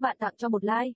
bạn tặng cho một like.